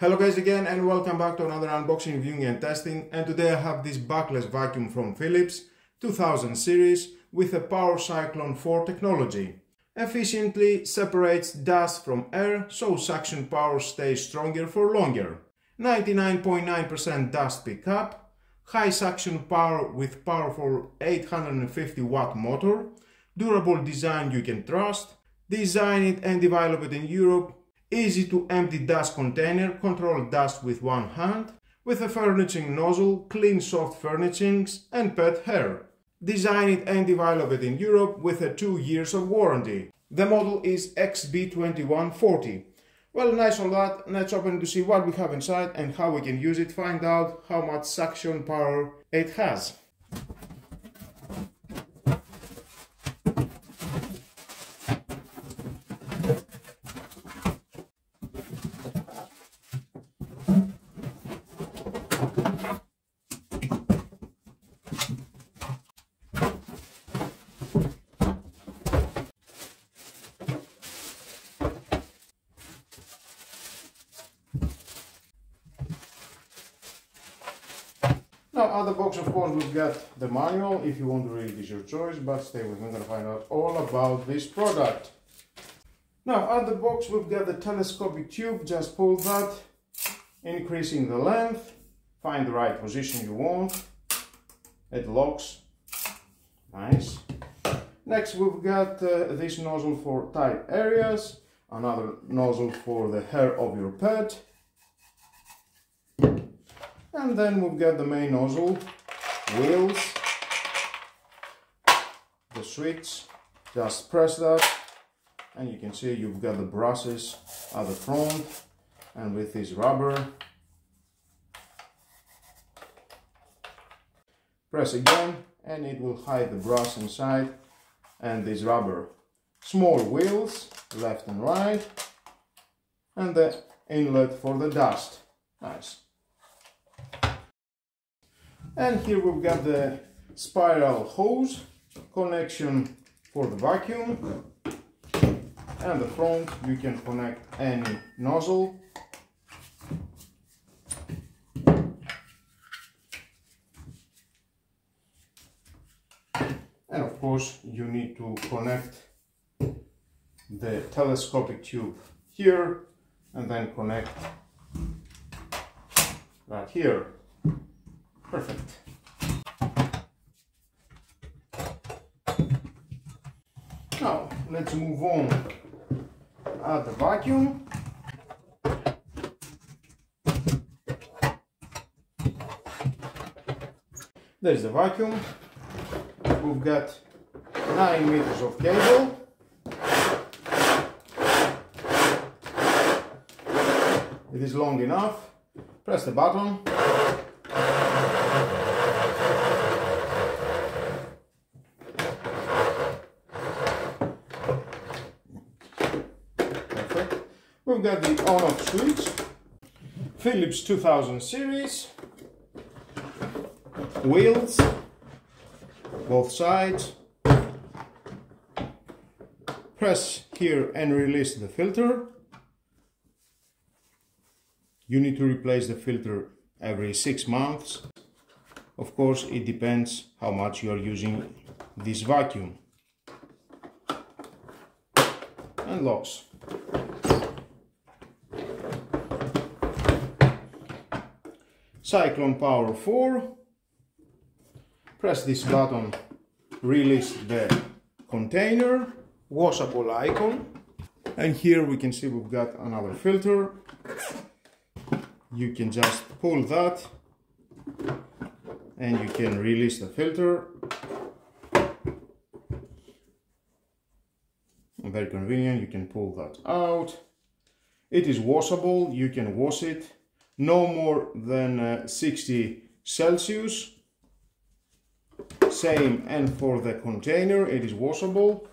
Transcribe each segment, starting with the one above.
Hello guys again and welcome back to another unboxing, viewing and testing and today I have this bagless vacuum from Philips 2000 series with a Power Cyclone 4 technology. Efficiently separates dust from air so suction power stays stronger for longer. 99.9% .9 dust pickup, high suction power with powerful 850 watt motor, durable design you can trust, designed and developed in Europe easy to empty dust container, control dust with one hand, with a furnishing nozzle, clean soft furnishings and pet hair. Designed and developed in Europe with a 2 years of warranty. The model is XB2140. Well, nice on that. Let's open to see what we have inside and how we can use it, find out how much suction power it has. Now, other box, of course, we've got the manual. If you want to read, it's your choice, but stay with me, I'm gonna find out all about this product. Now, other box, we've got the telescopic tube. Just pull that, increasing the length, find the right position you want. It locks. Nice. Next, we've got uh, this nozzle for tight areas, another nozzle for the hair of your pet and then we've got the main nozzle, wheels, the switch, just press that and you can see you've got the brushes at the front and with this rubber press again and it will hide the brush inside and this rubber. Small wheels left and right and the inlet for the dust. Nice and here we've got the spiral hose connection for the vacuum. And the front you can connect any nozzle. And of course you need to connect the telescopic tube here and then connect that here Perfect. Now, let's move on at the vacuum. There's the vacuum. We've got 9 meters of cable. It is long enough. Press the button We've got the on-off switch, Philips 2000 series, wheels, both sides. Press here and release the filter. You need to replace the filter every six months. Of course, it depends how much you are using this vacuum. And locks. Cyclone Power 4. Press this button, release the container, washable icon. And here we can see we've got another filter. You can just pull that and you can release the filter. Very convenient, you can pull that out. It is washable, you can wash it no more than uh, 60 Celsius. Same and for the container, it is washable.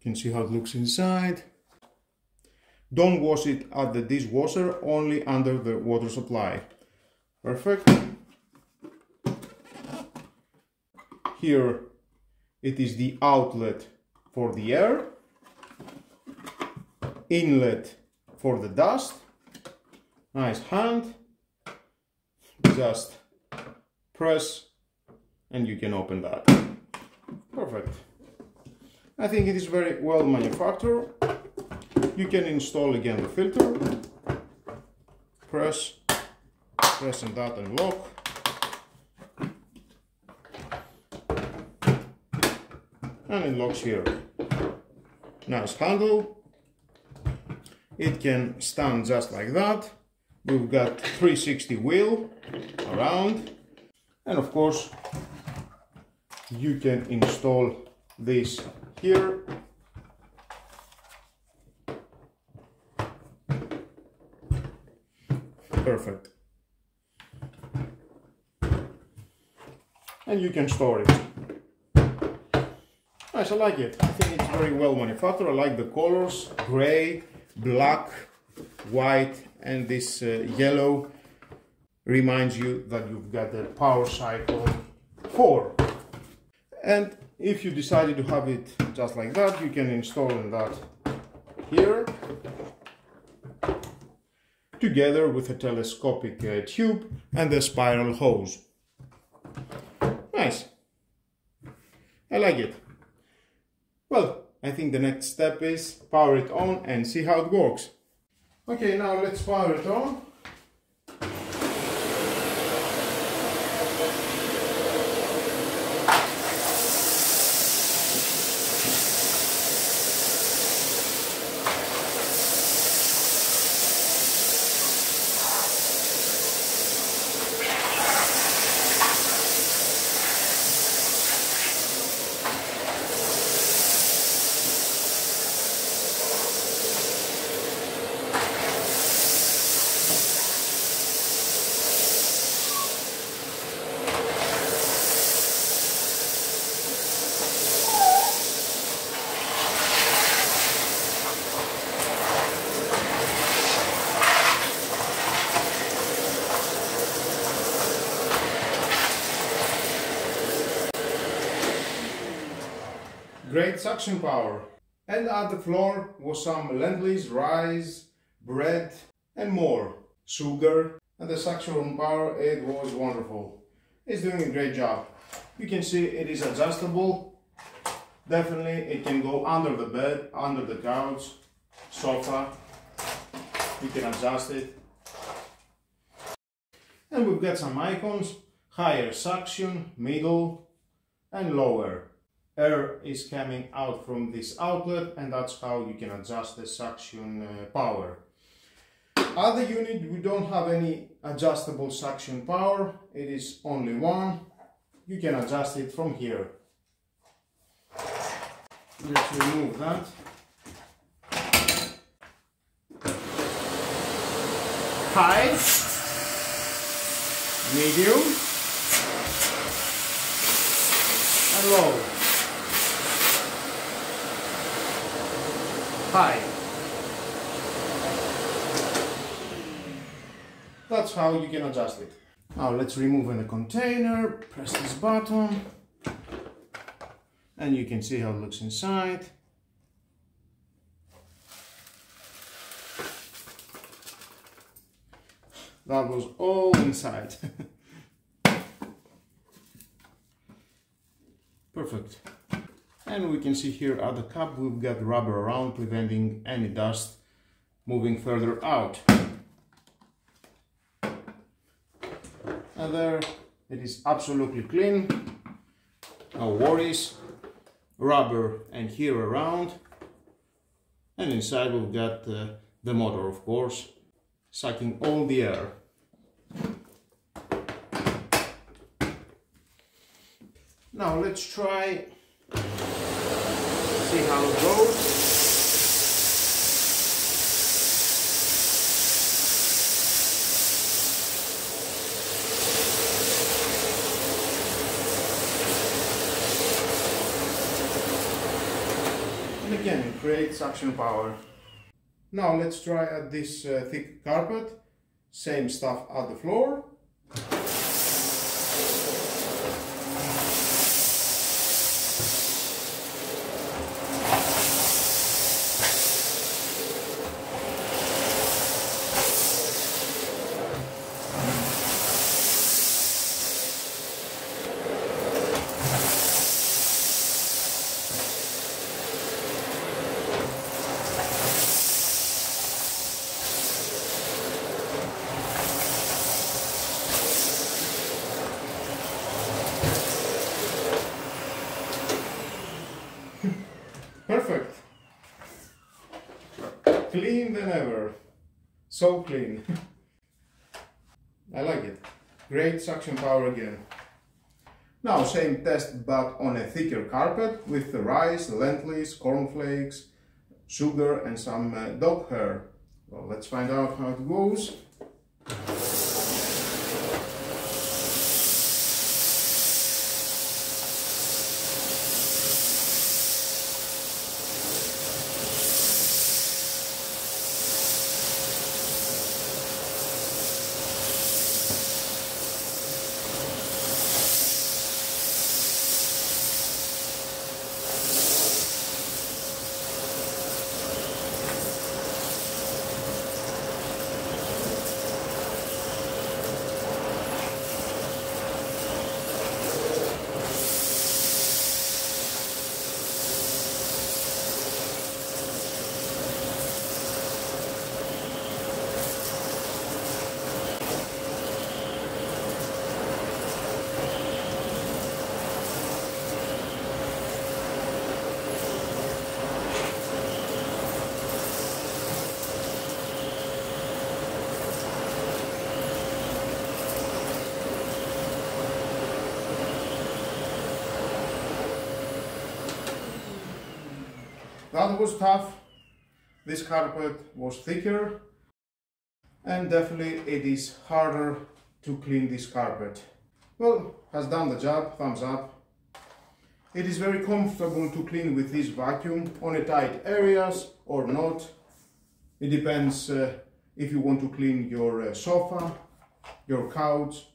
You can see how it looks inside. Don't wash it at the dishwasher, only under the water supply. Perfect. Here it is the outlet for the air inlet for the dust. Nice hand. Just press and you can open that. Perfect. I think it is very well manufactured. You can install again the filter. Press, press and that and lock. And it locks here. Nice handle. It can stand just like that. We've got 360 wheel around. And of course, you can install this here. Perfect. And you can store it. Nice I like it. I think it's very well manufactured. I like the colors gray black white and this uh, yellow reminds you that you've got the power cyclone 4 and if you decided to have it just like that, you can install that here together with a telescopic uh, tube and the spiral hose. Nice. I like it. Think the next step is power it on and see how it works. Okay, now let's power it on. Suction power. And at the floor was some lentils, rice, bread and more. Sugar and the suction power, it was wonderful. It's doing a great job. You can see it is adjustable. Definitely it can go under the bed, under the couch, sofa. You can adjust it. And we've got some icons, higher suction, middle and lower air is coming out from this outlet and that's how you can adjust the suction uh, power. Other unit we don't have any adjustable suction power, it is only one. You can adjust it from here. Let's remove that. High, medium and low. High. That's how you can adjust it. Now let's remove in a container, press this button, and you can see how it looks inside. That was all inside. Perfect and we can see here at the cup we've got rubber around preventing any dust moving further out. And there it is absolutely clean. No worries. Rubber and here around. And inside we've got uh, the motor of course sucking all the air. Now let's try see how it goes. And again, create suction power. Now let's try at this uh, thick carpet. Same stuff at the floor. Clean than ever. So clean. I like it. Great suction power again. Now same test but on a thicker carpet with the rice, lentils, cornflakes, sugar and some uh, dog hair. Well, let's find out how it goes. That was tough. This carpet was thicker and definitely it is harder to clean this carpet. Well, has done the job, thumbs up. It is very comfortable to clean with this vacuum on a tight areas or not. It depends uh, if you want to clean your uh, sofa, your couch.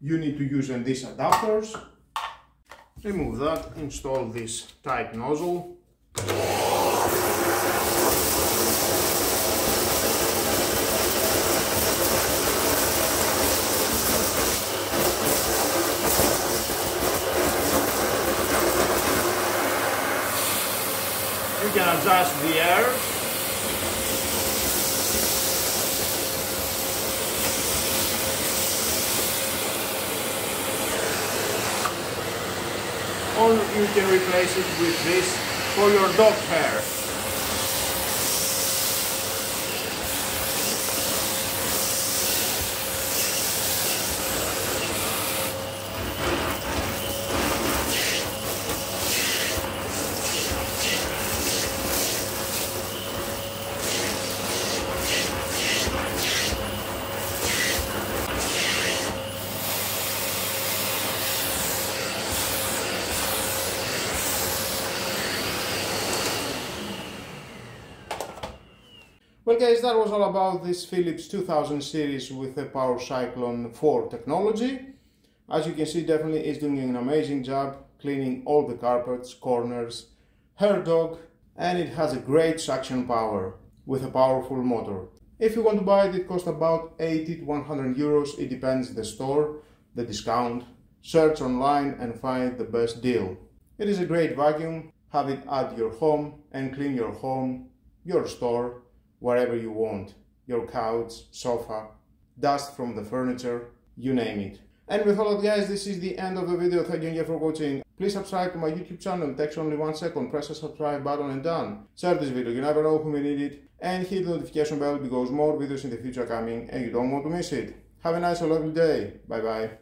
You need to use these adapters. Remove that, install this tight nozzle. can adjust the air. Or you can replace it with this for your dog hair. Well guys, that was all about this Philips 2000 series with the Power Cyclone 4 technology. As you can see, definitely it's doing an amazing job cleaning all the carpets, corners, hair dog, and it has a great suction power with a powerful motor. If you want to buy it, it costs about 80 to 100 euros. It depends the store, the discount. Search online and find the best deal. It is a great vacuum. Have it at your home and clean your home, your store, wherever you want. Your couch, sofa, dust from the furniture, you name it. And with all that guys, this is the end of the video. Thank you again for watching. Please subscribe to my YouTube channel. It takes only one second. Press the subscribe button and done. Share this video. You never know who may need it. And hit the notification bell because more videos in the future are coming and you don't want to miss it. Have a nice and lovely day. Bye bye.